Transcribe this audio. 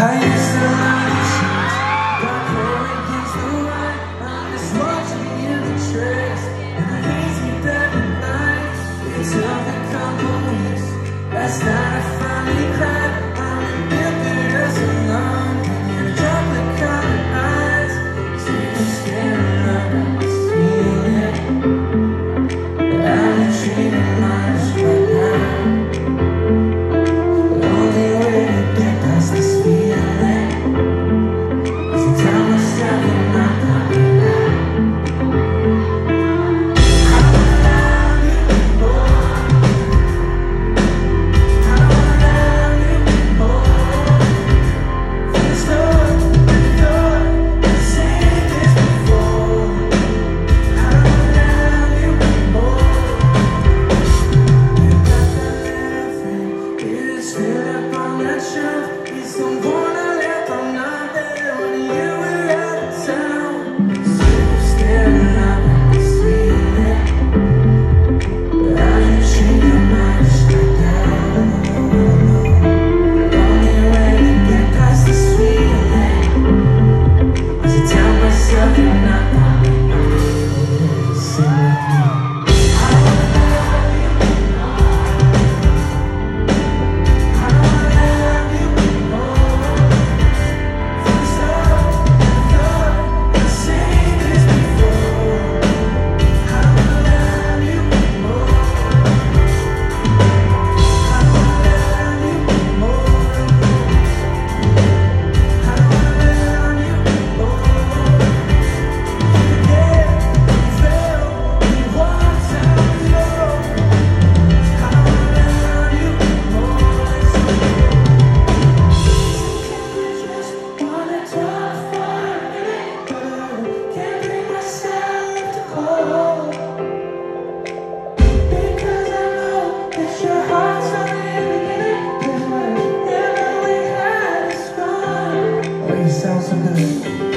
하이 you.